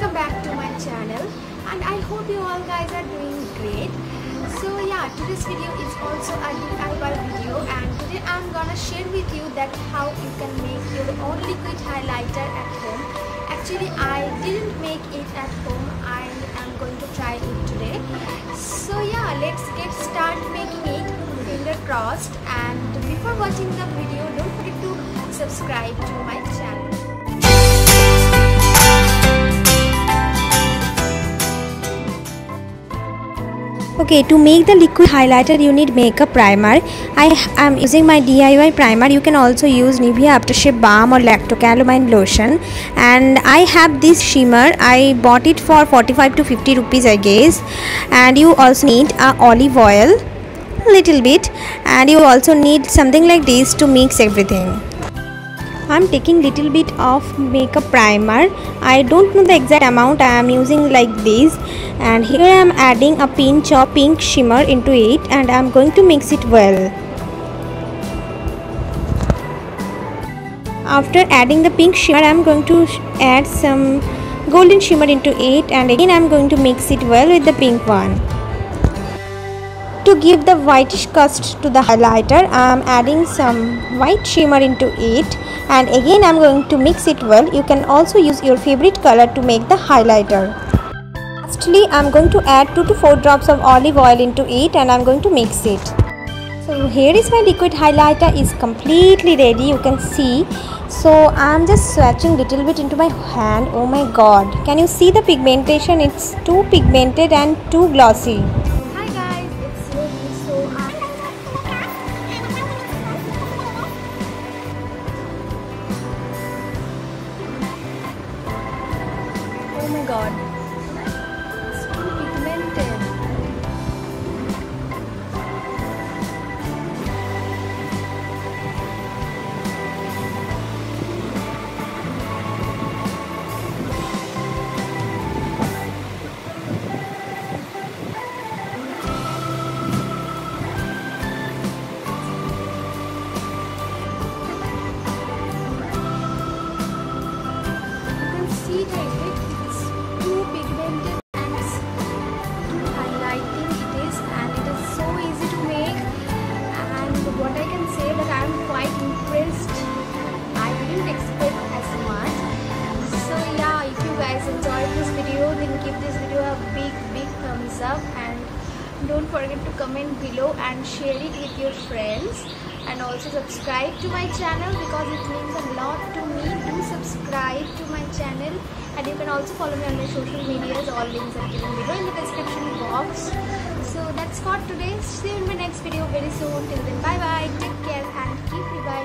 welcome back to my channel and I hope you all guys are doing great. So yeah, today's video is also a DIY video and today I'm gonna share with you that how you can make your own liquid highlighter at home. Actually I didn't make it at home, I am going to try it today. So yeah, let's get start making it, finger crossed and before watching the video don't forget to subscribe to my channel. Okay, to make the liquid highlighter you need makeup primer. I am using my DIY primer. You can also use Nivea Aftershave Balm or Lactocalamine lotion. And I have this shimmer. I bought it for 45 to 50 rupees I guess. And you also need a olive oil little bit and you also need something like this to mix everything. I'm taking little bit of makeup primer I don't know the exact amount I am using like this and here I am adding a pinch of pink shimmer into it and I am going to mix it well. After adding the pink shimmer I am going to add some golden shimmer into it and again I am going to mix it well with the pink one. To give the whitish cast to the highlighter I am adding some white shimmer into it and again I'm going to mix it well. You can also use your favorite color to make the highlighter lastly I'm going to add 2 to 4 drops of olive oil into it and I'm going to mix it. So here is my liquid highlighter is completely ready you can see. So I'm just swatching little bit into my hand. Oh my god. Can you see the pigmentation? It's too pigmented and too glossy. Oh my god. See effect. It's too pigmented and it's too highlighting it is and it is so easy to make and what I can say that I am quite impressed. I didn't expect as much. So yeah, if you guys enjoyed this video then give this video a big big thumbs up and don't forget to comment below and share it with your friends and also subscribe to my channel because it means a lot to me do subscribe channel and you can also follow me on my social medias. All links are given below in the description box. So that's for today. See you in my next video very soon. Till then bye bye take care and keep reviving